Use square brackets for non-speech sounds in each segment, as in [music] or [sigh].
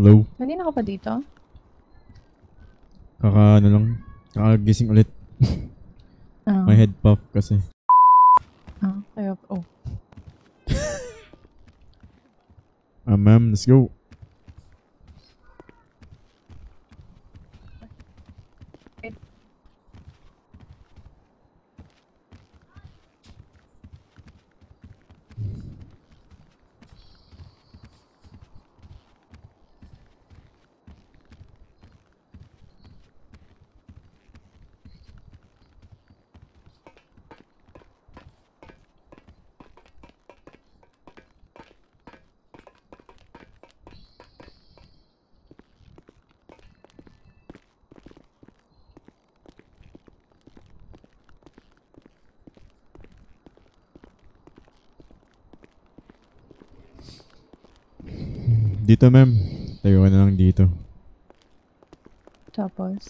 Hello? Kanina ka pa dito? Kaka ano lang. Kakagising ulit. [laughs] Ah, May head puff kasi. ah, kaya, oh. Ah, ma'am, let's go. Dito, ma'am. Tayo ka na lang dito. Tapos,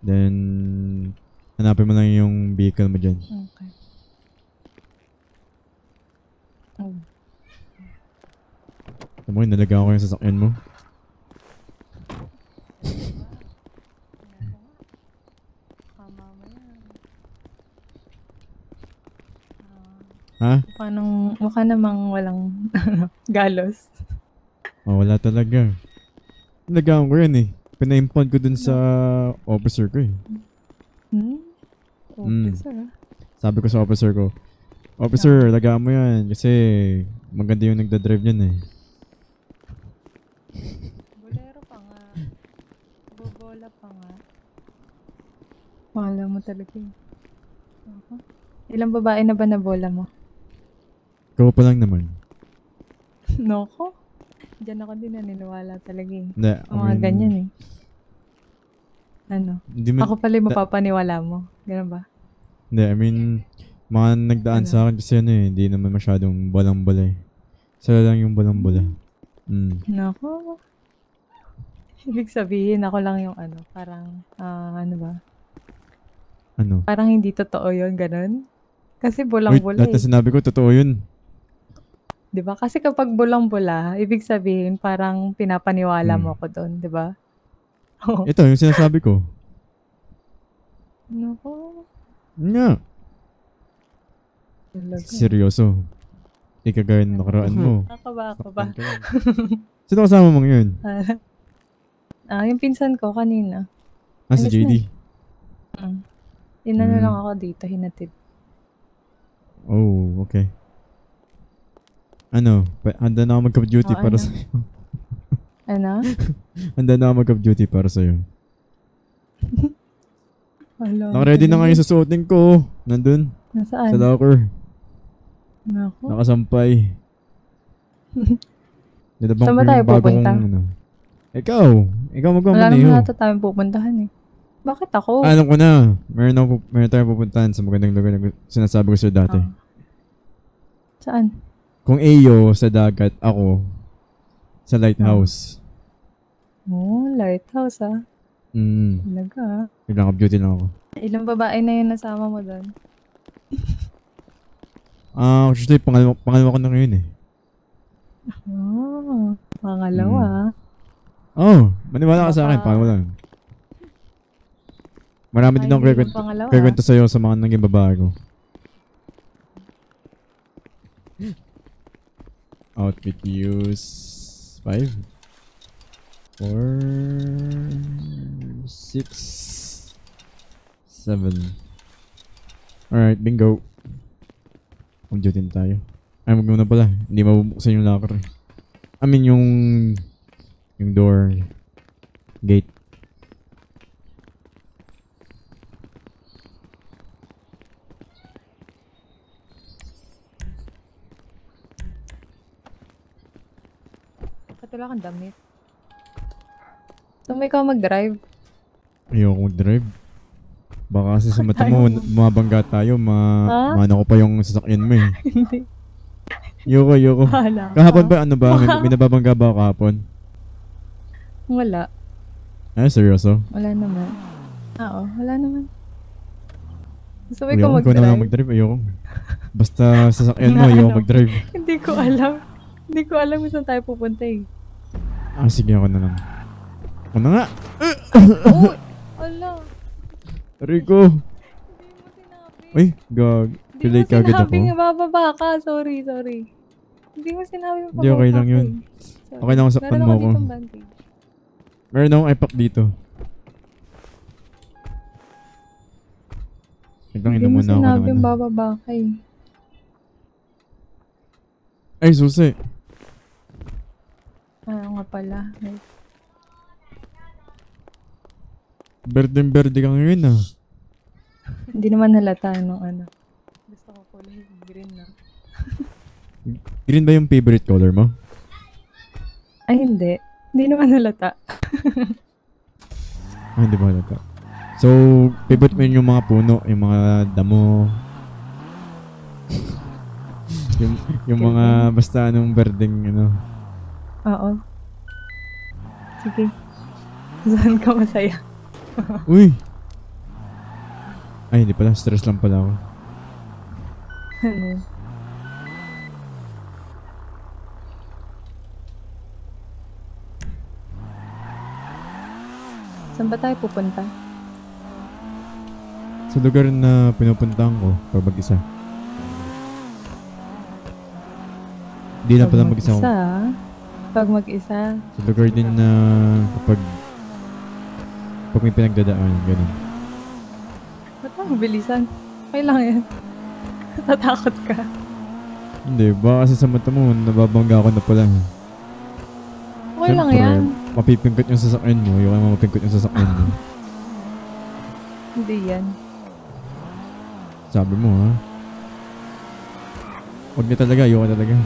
Then, hanapin mo lang yung vehicle mo dyan. okay. Oh, Alam mo, nalagaan ko yung sasakyan mo. [laughs] Ha? Paano, mukha namang walang [laughs] galos. Oh, wala talaga. Nalagaan ko yan eh. Pina-impound ko dun sa officer ko eh. Hmm? Officer, ah. Sabi ko sa officer ko, Officer, lagaan mo yan kasi maganda yung nagda-drive yan eh. Bolero pa nga. Bobola pa nga. Wala mo talaga eh. Ako. Ilang babae na ba na bola mo? Ikaw pa lang naman. [laughs] Noko. Diyan ako din naniniwala talaga eh. Hindi, I mga mean, ganyan eh. Ano? Man- Ako pala yung mapapaniwala mo. Ganun ba? hindi, I mean, mga nagdaan Ano? sa akin kasi ano eh, hindi naman masyadong balang-bala eh. Sila lang yung balang-bala. Mm. Nako. Ibig sabihin, ako lang yung ano, parang, ah, ano ba? Ano? Parang hindi totoo yun, ganun. Kasi Wait, bulang-bula lahat na eh. sinabi ko, totoo yun. 'Di ba? Kasi kapag bulang-bula, ibig sabihin parang pinapaniwala Hmm. mo ako doon, 'di ba? [laughs] Oo. Ito, yung sinasabi ko. Nako. Nga, Talaga. seryoso. Hindi ka gaya ng nakaraan mo. [laughs] Nakakaba ako ba? [laughs] Sino kasama mo ngayon? ah, yung pinsan ko kanina. Ah, si Alis na JD. Mm. Inano Hmm. lang ako dito, hinatid. Oh, okay. Ano, pa- handa na ako mag-cup duty Oh, para ano? sa'yo. [laughs] Ano? handa na ako mag-cup duty para sa'yo. [laughs] Hello. Naka-ready na nga yung susuotin ko. Nandun, Nasaan? sa locker. Nako. Nakasampay. [laughs] Nilabang Saan ba tayo pupunta? kong, ano. Ikaw, ikaw Wala magmamaneho. naman nata tayong pupuntahan eh. Bakit ako? Alam ko na, meron, ako, meron tayong pupuntahan sa magandang lugar na gu- sinasabi ko sa'yo dati. Ah. Saan? Kung Ayo sa dagat, ako sa lighthouse. Oh, lighthouse ah. Mm, Talaga ah. ilang cup duty lang ako. Ilang babae na yung nasama mo doon? Ah, actually, pangalawa, pangalawa ko na ngayon eh. Oh, pangalawa. Oh, maniwala ka sa akin, pangalawa lang. Marami din Ay, akong hindi kikwento, kikwento sa'yo sa mga naging babae ko. Outfit use 5 4 6 7 Alright, bingo. Na tayo. Ay, mag muna pala. Hindi mabubuksan yung locker. eh. I mean, yung yung door gate. Kang damit? So, may ka mag-drive. Ayoko mag-drive. Baka kasi sa mata mo, mabangga tayo, ma Ha? maano ko pa yung sasakyan mo eh. [laughs] Hindi. Ayoko. Bahala ka. Kahapon ba, ano ba? May, may nababangga ba ako kahapon? Wala. Ay, seryoso? Wala naman. Oo, wala naman. Gusto mo Ayoko, ikaw na lang mag-drive? mag-drive. Ayoko. Basta sasakyan mo, ayoko mag-drive. Hindi ko alam. Hindi ko alam kung saan tayo pupunta eh. Ah, sige ako na lang. Ako na nga! Uy! Ala! Rico! Hindi mo sinabi. Uy, gag. Hindi mo ka agad ako. sinabing bababa ka. Sorry, sorry. Hindi mo sinabi Hindi, okay lang yun. Okay lang saktan mo ako. Meron akong iPack dito. Hindi inom mo muna ako ng sinabing ano. bababa ka eh. Ay, susi. Ah, nga pala. Wait. Berdeng-berde ka ngayon ah. Hindi naman halata nung ano. Gusto ko kulay green na. [laughs] Green ba yung favorite color mo? Ay, hindi. Hindi naman halata. Ah, hindi ba halata? So, favorite mo yun yung mga puno, yung mga damo. [laughs] yung, yung mga basta anong berdeng ano. Oo. Sige. Saan ka masaya? [laughs] Uy! Ay, hindi pala. Stress lang pala ako. Ano? Saan ba tayo pupunta? Sa lugar na pinupuntahan ko, pag mag-isa. Hindi na pala mag-isa ako. mag-isa, ah. Pag mag-isa. Sa lugar din na kapag pag may pinagdadaan, ganun. Ba't ang bilisan? Okay lang yan. [laughs] Tatakot ka. Hindi, baka kasi sa mata mo, nababangga ako na pala. Okay lang Siyempre, yan. Mapipingkot yung sasakyan mo, yung ano mapipingkot yung sasakyan mo. [laughs] Hindi yan. Sabi mo ha. Huwag niya talaga, ayoko talaga.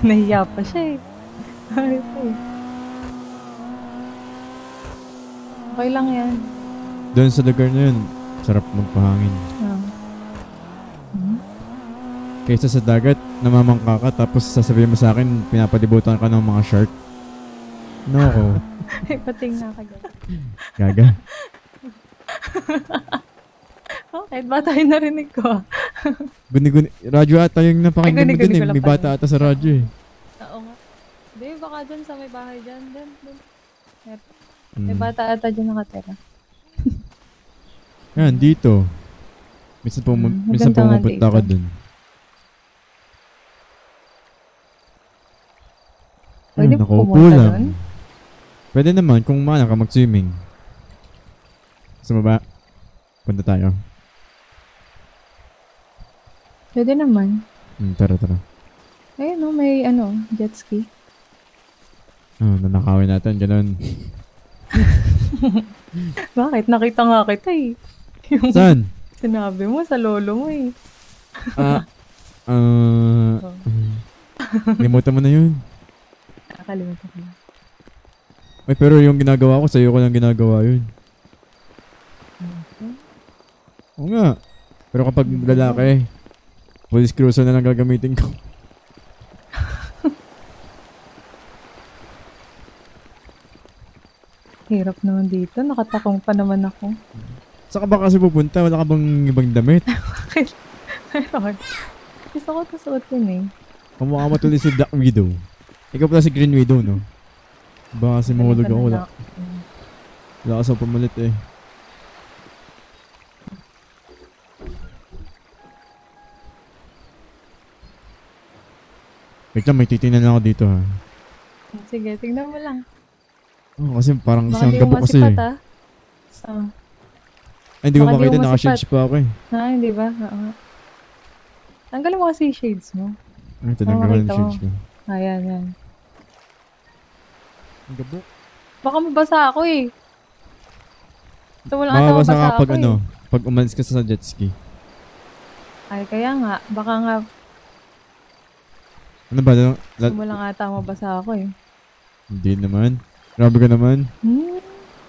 [laughs] Nahiya pa siya eh. Ay, ay. Okay lang yan. Doon sa lugar na yun, sarap magpahangin. Ah. Hmm? Kaysa sa dagat, namamangka ka, tapos sasabihin mo sa akin, pinapalibutan ka ng mga shark. No, ako. [laughs] Ay, pating na ka dyan. Gaga. [laughs] Bakit? Bata yung narinig ko. Guni-guni. Radyo ata yung napakinggan mo Ay, guni-guni dun eh. May bata ata sa radyo eh. Oo nga. Hindi, baka dyan sa may bahay dyan. Dyan, dyan. May Mm. bata ata dyan nakatira. [laughs] Yan, dito. Minsan, pum Mm, minsan pumupunta ka dun. Pwede Ayun, po nakaupo lang. dun? Pwede naman kung mana ka mag-swimming. Sa baba. Punta tayo. Pwede naman. Hmm, tara, tara. Ayun no, may ano, jet ski. Oh, nanakawin natin, ganun. [laughs] Bakit? Nakita nga kita eh. Yung Saan? sinabi mo sa lolo mo eh. Ah, ah, Oh. limutan mo na yun. Nakalimutan ko na. Ay, pero yung ginagawa ko, sa'yo ko lang ginagawa yun. Okay. Oo nga. Pero kapag lalaki, police cruiser na lang gagamitin ko. Hirap naman dito. Nakatakong pa naman ako. Saan ka ba kasi pupunta? Wala ka bang ibang damit? [laughs] Meron. Gusto ko to suot yun eh. Kamukha mo tuloy si Black Widow. Ikaw pala si Green Widow, no? Baka kasi mahulog ako. Wala, wala ka sa pamalit eh. Wait lang, may titingnan lang ako dito ha. Sige, tingnan mo lang. Oh, kasi parang Baka isang gabo kasi eh. ah. Ah. Ay, hindi ko Baka makita, naka-shades pa ako eh. Ha, hindi ba? Oo nga. Tanggalin mo kasi yung shades mo. Ay, tinanggal ko yung shades ko. Ayan, yan. Ang gabo. Baka mabasa ako eh. Ito mo lang ata Makabasa mabasa ka pag ano, eh. pag umalis ka sa jet ski. Ay, kaya nga. Baka nga, Ano ba? La- gusto mo lang ata mabasa ako eh. hindi naman. Grabe ka naman. Hmm,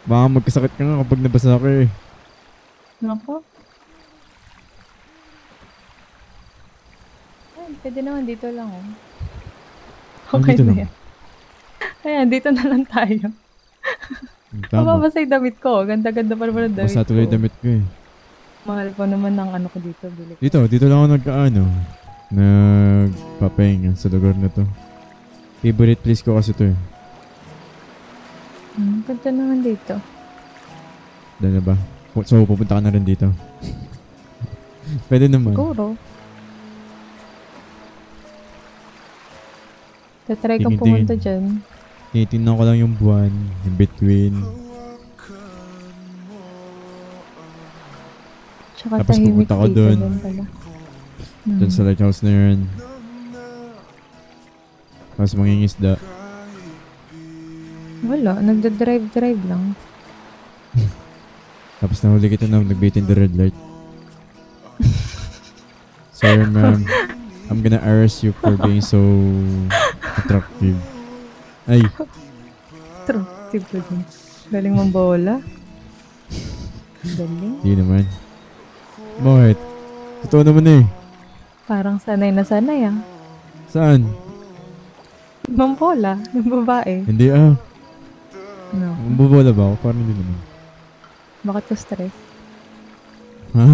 Baka magkasakit ka nga kapag nabasa ka eh. nako. Ay, pwede naman dito lang oh. Ah, Okay dito na lang? yan. Ayan, dito na lang tayo. Tama. Mababasa yung damit ko. Ganda-ganda pa naman ang damit Basta tuloy ko. damit ko eh. Mahal ko naman ng ano ko dito. Bili ko. Dito, dito lang ako nagkaano. Nagpapahinga sa lugar na to. Favorite place ko kasi to eh. Hmm, ganda naman dito. Dahil na ba? So, pupunta ka na rin dito. [laughs] Pwede naman. Siguro. Tatry ko Tingin-tingin. pumunta dyan. Tinitingnan ko lang yung buwan, in between. Tsaka Tapos pupunta ko din pala. Hmm. Sa lighthouse na yun. Tapos mangingisda. Wala, nagda-drive-drive lang. [laughs] Tapos nahuli kita na nag-beat in the red light. [laughs] Sorry ma'am. I'm gonna arrest you for being so attractive. Ay, Attractive ko din. Galing mong bola. Galing. hindi naman. Bakit? Totoo naman eh. Parang sanay na sanay ah. Saan? Mang bola, yung babae. Hindi ah. No. Mabubola ba ako? Parang hindi naman. Bakit ka stress? Ha?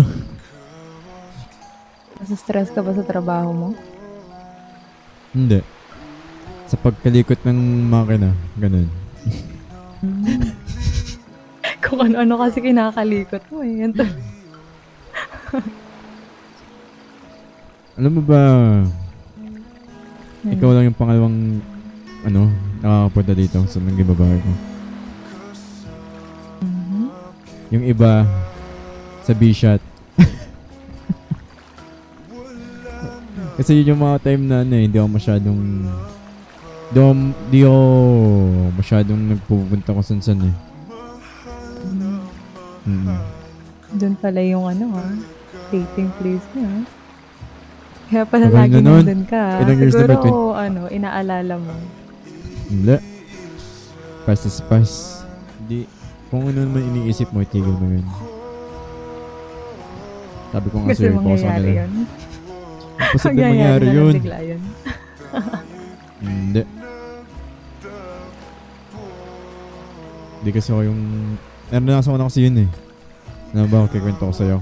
Nasa stress ka ba sa trabaho mo? Hindi. Sa pagkalikot ng makina. Ganun. [laughs] Kung ano-ano kasi kinakalikot mo eh. Alam mo ba, Hmm. ikaw lang yung pangalawang ano, nakakapunta dito sa nang babae ko. Mhm. Yung iba, sa B-shot. [laughs] Kasi yun yung mga time na ano eh, hindi ako masyadong di ako, di ako masyadong nagpupunta ko san san eh. Mm. Doon pala yung ano ah, dating place niya. Kaya pala Tagal lagi na nun. nandun ka. ah. Ilang years na ba? Siguro, ano, inaalala mo. Hindi. Fast is fast. Hindi. Kung ano naman iniisip mo, itigil mo yun. Sabi ko nga Kasi sa'yo, ko sa mangyayari kanila. yun. Posible mangyari na yun. bigla yun. Hindi. Hindi kasi ako yung... Naranasan ko na kasi yun eh. Ano ba, kikwento ko sa'yo.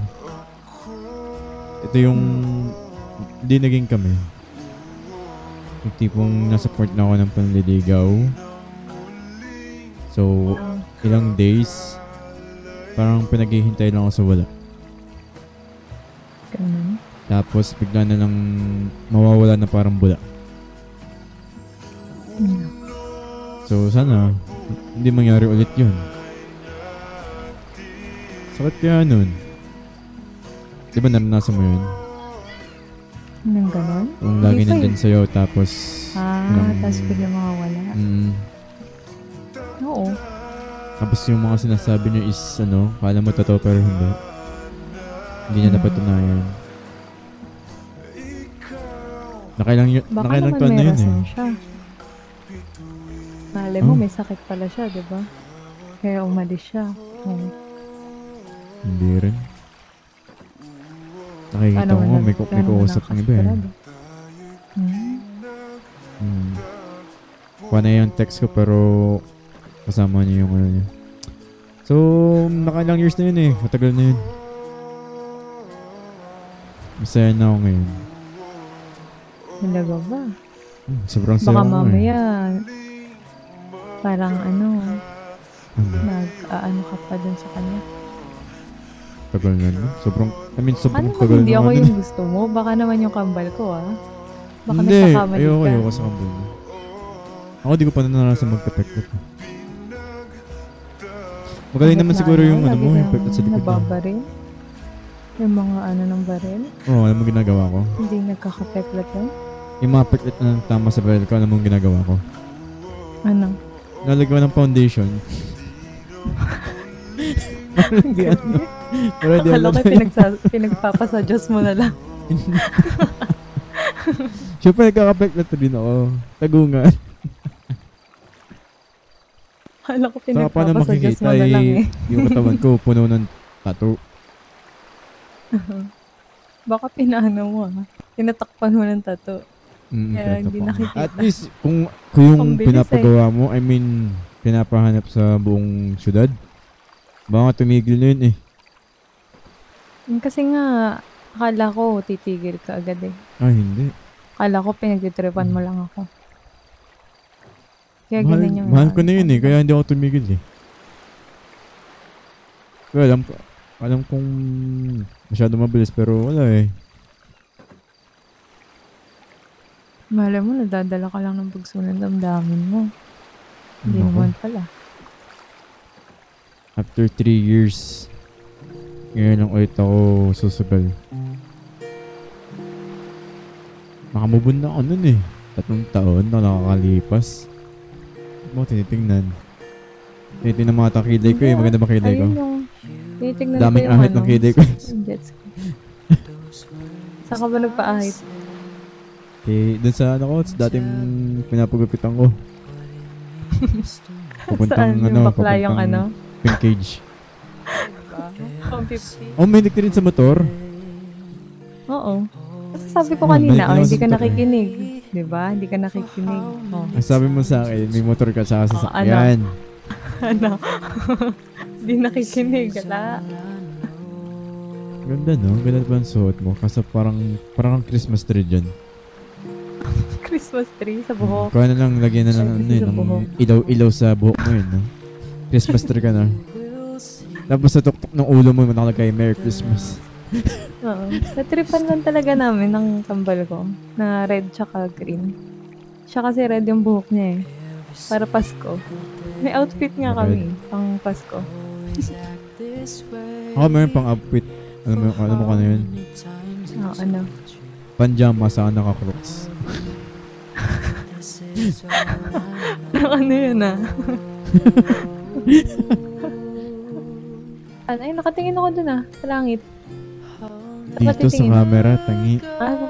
Ito yung... Hindi naging kami. Yung tipong nasa point na ako ng panliligaw. So, ilang days, parang pinaghihintay lang ako sa wala. Ganun. Tapos bigla na lang mawawala na parang bula. So sana hindi mangyari ulit yun. Sakit kaya nun. Di ba naranasan mo yun? Nang ganun? Kung Hindi lagi pa eh. nandyan sa'yo tapos... Ah, Nang- tapos bigla mawawala. Mm, Oo. tapos yung mga sinasabi niyo is ano, kala mo totoo pero hindi. Hindi niya Mm. napatunayan. Nakailang, y- Baka nakailang naman taon may na yun eh. siya. Malay mo, Oh. may sakit pala siya, di ba? Kaya umalis siya. Oo. Hindi rin. Nakikita ko may, may kuusap ng iba eh. Hmm. Hmm. Kuha na yung text ko pero kasama niya yung ano niya. So, nakailang years na yun eh. Matagal na yun. Masaya na ako ngayon. Talaga ba? Hmm, sobrang saya Baka ko eh. mamaya, parang ano, Ano, nag-aano ka pa dun sa kanya. Tagal na no? Sobrang, I mean, sobrang Ano tagal hindi na ako yung gusto mo? Baka naman yung kambal ko ah. Baka Hindi, nagkakamali ayoko, ka. ayoko sa kambal mo. Ako di ko pa naranasan magka-peklat. Magaling naman siguro na yung ano, mo, yung peklat sa likod mo. Nababaril? Yung mga ano ng baril? Oo, alam mo ginagawa ko? Hindi nagkakapeklat yun? Yung mga peklat na tama sa baril ko, alam mo ginagawa ko? Ano? Nalagyan ng foundation. [laughs] Hindi ano. Pero hindi Akala ko pinagsa- pinagpapasadyos mo na lang. [laughs] Siyempre nagkakapeklat rin ako. Tagungan. Akala ko Saka paano pinagpapasadyos makikita mo na lang eh, eh. yung katawan ko puno ng tattoo. [laughs] Baka pinaano mo ah. Tinatakpan mo ng tato. Mm, Kaya hindi na pa. nakikita. At least, kung, kung yung Ang bilis pinapagawa mo, I mean, pinapahanap sa buong syudad, baka tumigil na yun eh. Kasi nga, akala ko titigil ka agad eh. Ah, hindi. Akala ko pinagtitripan mo lang ako. Kaya mahal, ganun yung mahal ko ano, na yun eh, ano. kaya hindi ako tumigil eh. Kaya alam ko, alam kong masyado mabilis pero wala eh. Malay mo, nadadala ka lang ng ng damdamin mo. Hindi Nako. naman pala. After 3 years, ngayon lang ulit ako susugal. Makamubon na ako nun eh. Tatlong taon na nakakalipas. Mo tinitingnan. Tinitingnan mga takilay ko eh. Maganda ba kilay ko? Tinitignan Daming ko ahit ano, ng kilay ko. [laughs] yung jet ski. Saan ka ba nagpa-ahit? Okay, dun sa ano ko, dating pinapagupitan ko. [laughs] Pupuntang Saan? ano, Yung bakla yung ano? pink cage. Oh, 50. Oh, may ka rin sa motor. Oo. Kasi sabi ko Oh, kanina, may- oh, hindi ka eh. nakikinig. Di ba? Hindi ka nakikinig. Oh. Ang sabi mo sa akin, may motor ka sa Oh, sasakyan. [laughs] ano? Hindi nakikinig. Ala. Ganda no? Ganda ba ang suot mo? Kasi parang, parang Christmas tree dyan. [laughs] Christmas tree sa buhok. Kaya na lang, lagyan na lang ano yun, sa buhok. ng ilaw-ilaw sa buhok mo yun, no? Christmas tree ka na. [laughs] Tapos sa tuktok ng ulo mo, nakalagay Merry Christmas. Oo. Natripan lang talaga namin ng kambal ko na red tsaka green. Siya kasi red yung buhok niya eh. Para Pasko. May outfit nga kami pang Pasko. Ako meron pang outfit. Alam mo, alam mo ka na yun? Oo, ano? Panjama sa naka-crocs. [laughs] ano yun ah? [laughs] Ano, ay, nakatingin ako dun ah, sa langit. Dito sa camera, tangi. Ano?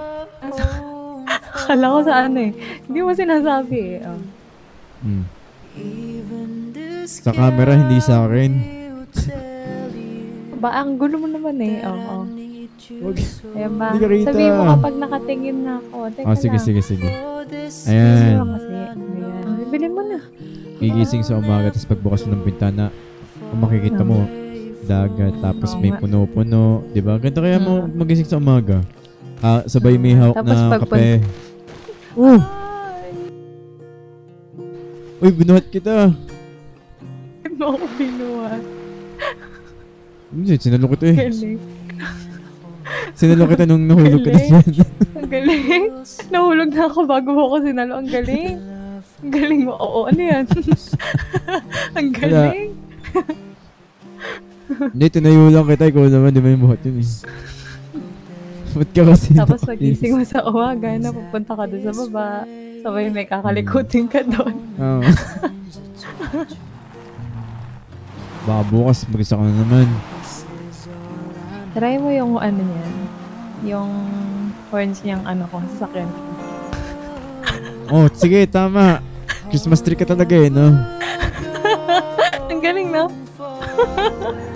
Akala ko sa ano eh. Hindi mo sinasabi eh. Oh. Hmm. Sa camera, hindi sa akin. Ba, ang gulo mo naman eh. Oo. Wag. Ayan ba? Sabihin mo kapag nakatingin na ako. Teka Oh, sige, lang. sige, sige. Ayan. Ayan. Bibilin mo na. Gigising sa umaga, tapos pagbukas ng bintana, kung makikita mo, dagat, tapos may Oo nga. puno-puno. Di ba? Ganda kaya mo Mm. magising sa umaga. Ah, sabay may hawak Tapos na pag- kape. Oh! Uy, binuhat kita. Bakit mo ako binuhat? Hindi, sinalo kita eh. Galing. Sinalo kita nung nahulog ka na Galing. dyan. Ang galing. Nahulog na ako bago mo ako sinalo. Ang galing. Ang galing mo. Oo, ano yan? [laughs] Ang galing. Hindi, tinayo lang kita. Ikaw naman, di ba yung buhat yun eh. Ba't ka kasi Tapos pagising mo sa uwaga na pupunta ka doon sa baba. Sabay may kakalikutin ka doon. Oo. Baka bukas, mag-isa ka na naman. Try mo yung ano niyan. Yung horns niyang ano ko, sasakyan ko. Oh, sige, tama. Christmas tree ka talaga eh, no? [laughs] Ang galing, no? [laughs]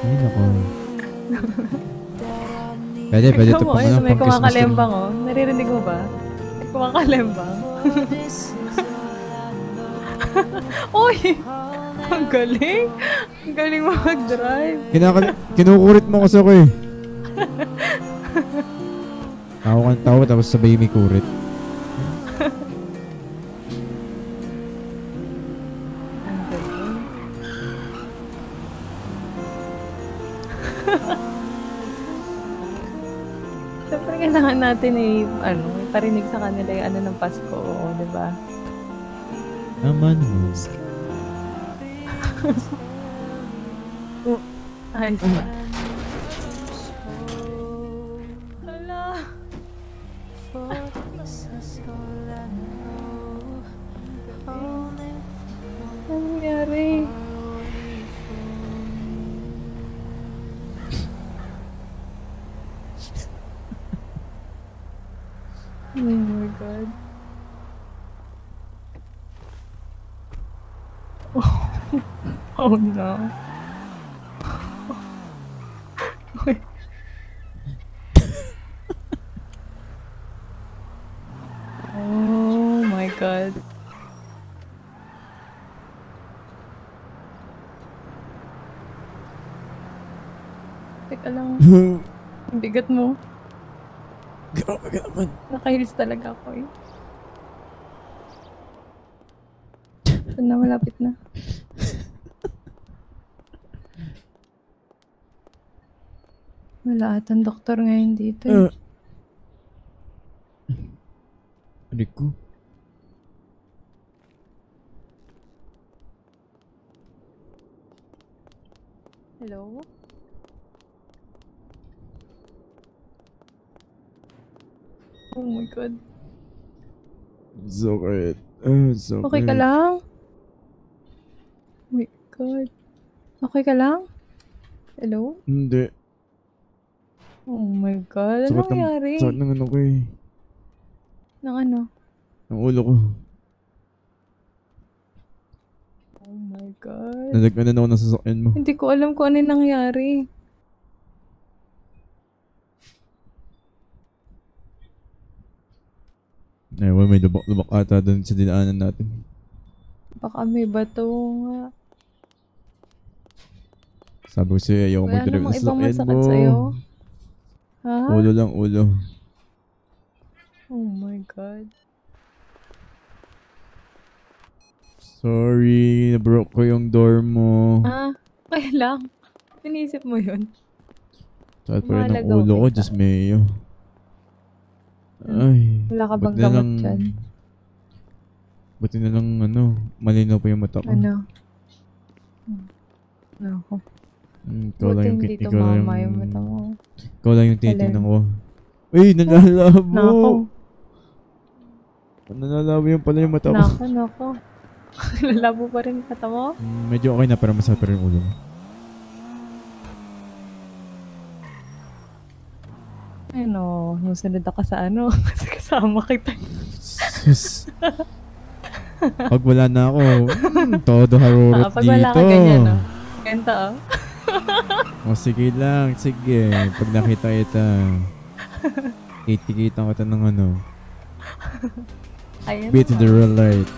Ay, [laughs] nako. Pwede, pwede ito pang ayun, ano, may tree. kumakalembang, oh. Naririnig mo ba? May kumakalembang. [laughs] Uy! Ang galing! Ang galing mo mag-drive. Kinakal- kinukurit mo kasi ako eh. [laughs] Tawa kang tawa tapos sabay may kurit. Natin eh, ano, iparinig sa kanila yung ano ng Pasko, oo, di ba? Naman mo. Ayos ba? Oh, no. oh my god. Teka lang, ang bigat mo. Grabe ka naman. Nakahilis talaga ako eh. Ito na, malapit na. Wala atang doktor ngayon dito eh. Uh. Adik ko. Hello? Oh my god. Sakit. Ah, sakit. Okay ka lang? Oh my god. Okay ka lang? Hello? Hindi. Oh my god. Ano Sakit ng- nangyari? Sakit ng ano ko eh. Ng ano? Ng ulo ko. Oh my god. Nalagkanan ako ng sasakyan mo. Hindi ko alam kung ano yung nangyari. Ewan, may lubak-lubak ata doon sa dinaanan natin. Baka may bato nga. Sabi ko sa'yo, ayaw Wala mag-drive namang ng ibang sasakyan masakit mo. sa'yo. Ha? Ulo lang, ulo. Oh my god. Sorry, na-broke ko yung door mo. Ah, okay lang. Inisip mo yun. Sakit pa rin ng Mahalaga ulo ko, kita. just mayo. Ay. Wala ka bang na gamot lang- dyan? Buti na lang, ano, malinaw pa yung mata ko. Ano? Hmm. Ako. Hmm, ikaw Buti lang yung, hindi ikaw lang tumama yung mata mo. Ikaw lang yung tinitingnan ko. Uy, nalalabo! Nako. Nalalabo yung pala yung mata ko. Nako, nako. [laughs] Lalabo pa rin yung mata mo? Hmm, medyo okay na, pero masakit pa rin yung ulo mo. Ano, nusunod ako sa ano. [laughs] Kasi kasama kita. Sus. Pag wala na ako, hmm, todo harurot Ah, pag dito. wala ka ganyan, no? Ganito, oh. [laughs] O sige lang, sige. Pag nakita kita, titikita kita ng ano, Ayan beat in the real light.